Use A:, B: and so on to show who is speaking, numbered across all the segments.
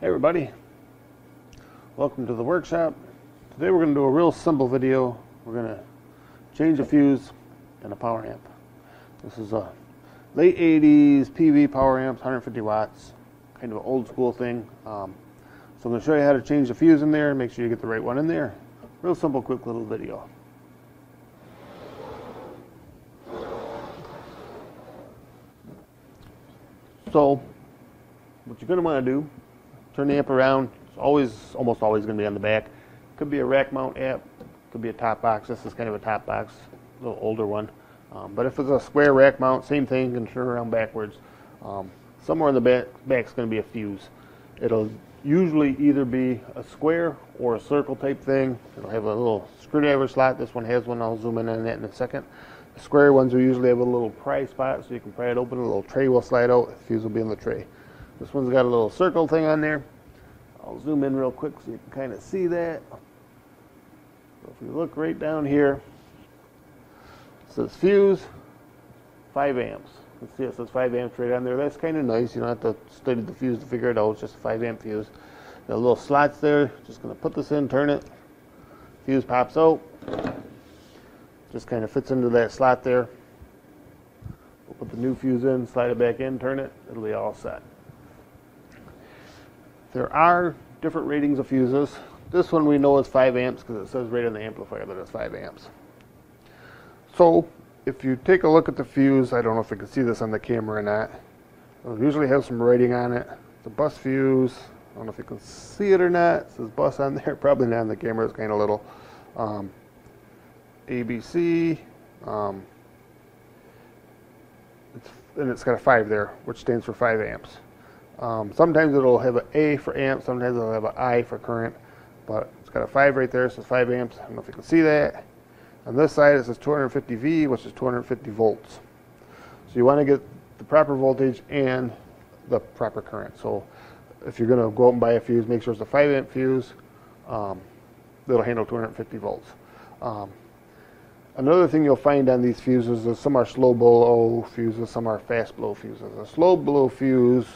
A: Hey everybody, welcome to the workshop. Today we're going to do a real simple video. We're going to change a fuse in a power amp. This is a late 80s PV power amp, 150 watts, kind of an old school thing. Um, so I'm going to show you how to change the fuse in there, and make sure you get the right one in there. Real simple, quick little video. So, what you're going to want to do, turn the amp around. It's always, almost always going to be on the back. Could be a rack mount amp, could be a top box. This is kind of a top box, a little older one. Um, but if it's a square rack mount, same thing, you can turn around backwards. Um, somewhere in the back, is going to be a fuse. It'll usually either be a square or a circle type thing. It'll have a little screwdriver slot. This one has one. I'll zoom in on that in a second. The square ones will usually have a little pry spot so you can pry it open. A little tray will slide out. The fuse will be in the tray. This one's got a little circle thing on there. I'll zoom in real quick so you can kind of see that. So if you look right down here, it says fuse, 5 amps. You see it says 5 amps right on there. That's kind of nice. You don't have to study the fuse to figure it out. It's just a 5 amp fuse. Got little slots there. Just going to put this in, turn it. Fuse pops out. Just kind of fits into that slot there. We'll put the new fuse in, slide it back in, turn it. It'll be all set. There are different ratings of fuses. This one we know is 5 amps because it says right on the amplifier that it's 5 amps. So if you take a look at the fuse, I don't know if you can see this on the camera or not. It'll usually have some writing on it. The Buss fuse, I don't know if you can see it or not. It says Buss on there, probably not on the camera, it's kind of little. Um, ABC, um, it's, and it's got a 5 there, which stands for 5 amps. Um, sometimes it'll have an A for amp, sometimes it'll have an I for current, but it's got a 5 right there, so 5 amps. I don't know if you can see that. On this side it says 250V, which is 250 volts. So you want to get the proper voltage and the proper current. So if you're going to go out and buy a fuse, make sure it's a 5 amp fuse um, that'll handle 250 volts. Um, another thing you'll find on these fuses is some are slow blow fuses, some are fast blow fuses. A slow blow fuse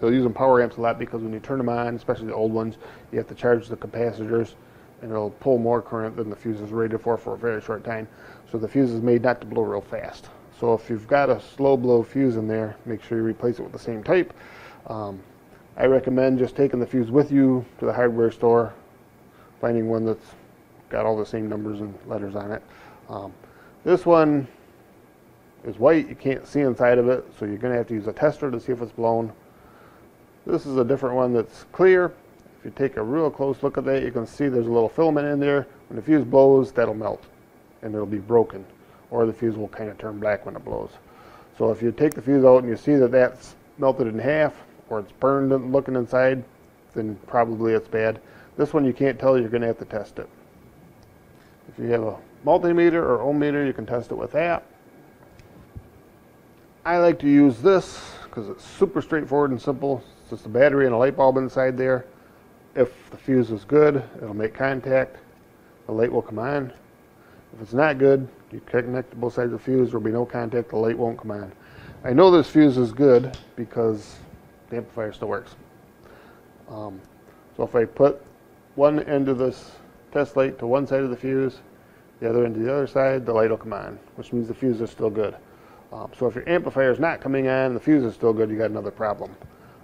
A: They'll use them power amps a lot because when you turn them on, especially the old ones, you have to charge the capacitors and it'll pull more current than the fuse is rated for for a very short time. So the fuse is made not to blow real fast. So if you've got a slow blow fuse in there, make sure you replace it with the same type. Um, I recommend just taking the fuse with you to the hardware store, finding one that's got all the same numbers and letters on it. Um, this one is white, you can't see inside of it, so you're going to have to use a tester to see if it's blown. This is a different one that's clear. If you take a real close look at that, you can see there's a little filament in there. When the fuse blows, that'll melt and it'll be broken. Or the fuse will kind of turn black when it blows. So if you take the fuse out and you see that that's melted in half or it's burned looking inside, then probably it's bad. This one you can't tell, you're going to have to test it. If you have a multimeter or ohm meter, you can test it with that. I like to use this because it's super straightforward and simple just a battery and a light bulb inside there. If the fuse is good, it'll make contact. The light will come on. If it's not good, you connect both sides of the fuse, there'll be no contact, the light won't come on. I know this fuse is good because the amplifier still works. Um, so if I put one end of this test light to one side of the fuse, the other end to the other side, the light will come on, which means the fuse is still good. Um, so if your amplifier is not coming on, the fuse is still good, you got another problem.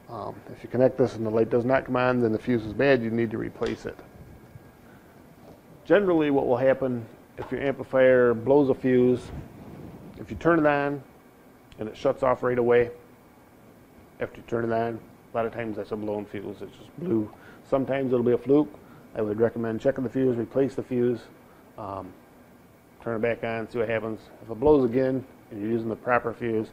A: Um, if you connect this and the light does not come on, then the fuse is bad, you need to replace it. Generally what will happen if your amplifier blows a fuse, if you turn it on and it shuts off right away, after you turn it on, a lot of times that's a blown fuse, it's just blew. Sometimes it'll be a fluke. I would recommend checking the fuse, replace the fuse, um, turn it back on, see what happens. If it blows again and you're using the proper fuse,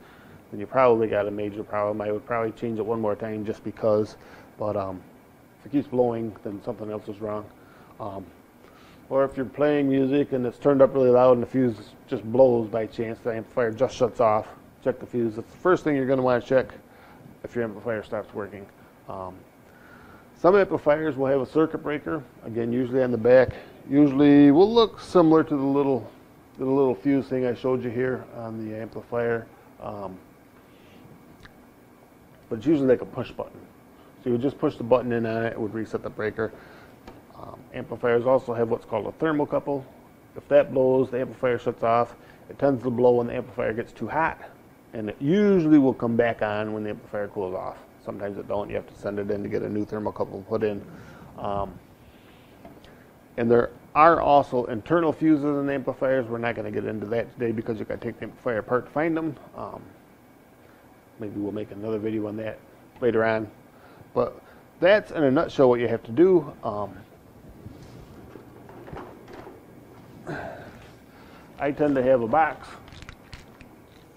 A: then you probably got a major problem. I would probably change it one more time just because, but um, if it keeps blowing, then something else is wrong. Um, or if you're playing music and it's turned up really loud and the fuse just blows by chance, the amplifier just shuts off, check the fuse. That's the first thing you're going to want to check if your amplifier stops working. Um, some amplifiers will have a circuit breaker, again, usually on the back. Usually will look similar to the little, the little fuse thing I showed you here on the amplifier. Um, but it's usually like a push button. So you would just push the button in on it, it would reset the breaker. Um, amplifiers also have what's called a thermocouple. If that blows, the amplifier shuts off. It tends to blow when the amplifier gets too hot, and it usually will come back on when the amplifier cools off. Sometimes it don't. You have to send it in to get a new thermocouple put in. Um, and there are also internal fuses in amplifiers. We're not going to get into that today because you've got to take the amplifier apart to find them. Um, maybe we'll make another video on that later on. But that's in a nutshell what you have to do. Um, I tend to have a box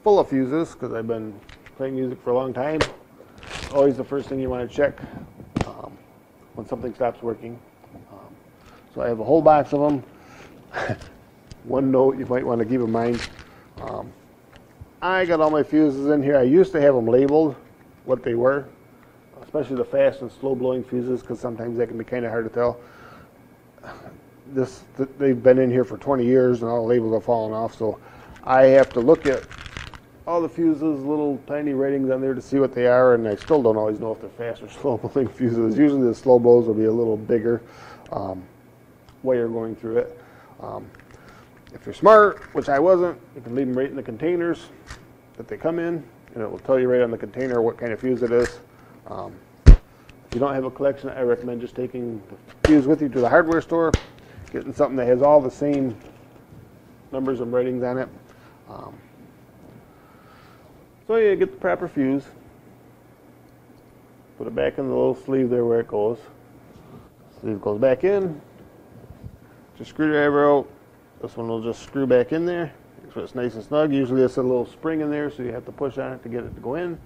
A: full of fuses because I've been playing music for a long time. Always the first thing you want to check um, when something stops working. Um, so I have a whole box of them. One note you might want to keep in mind. Um, I got all my fuses in here. I used to have them labeled what they were, especially the fast and slow blowing fuses because sometimes they can be kind of hard to tell. This th- they've been in here for 20 years and all the labels have fallen off so i have to look at all the fuses little tiny ratings on there to see what they are and i still don't always know if they're fast or slow blowing fuses. Usually the slow blows will be a little bigger um, while you're going through it. Um, if you're smart which i wasn't you can leave them right in the containers that they come in and it will tell you right on the container what kind of fuse it is um, if you don't have a collection i recommend just taking the fuse with you to the hardware store getting something that has all the same numbers and ratings on it. Um, so you get the proper fuse. Put it back in the little sleeve there where it goes. Sleeve goes back in. Just screwdriver out. This one will just screw back in there. So it's nice and snug. Usually it's a little spring in there, so you have to push on it to get it to go in.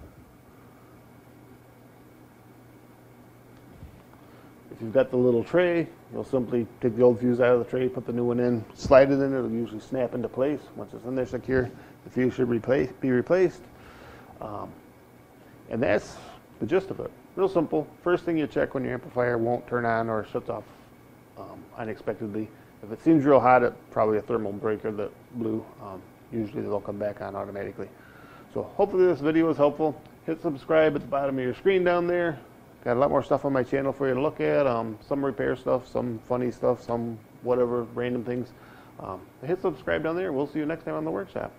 A: If you've got the little tray, you'll simply take the old fuse out of the tray, put the new one in, slide it in, it'll usually snap into place. Once it's in there secure, the fuse should replace, be replaced. Um, and that's the gist of it. Real simple. First thing you check when your amplifier won't turn on or shuts off um, unexpectedly. If it seems real hot, it's probably a thermal breaker that blew. Um, usually they'll come back on automatically. So hopefully this video was helpful. Hit subscribe at the bottom of your screen down there. Got a lot more stuff on my channel for you to look at. Um, some repair stuff, some funny stuff, some whatever random things. Um, hit subscribe down there. We'll see you next time on the workshop.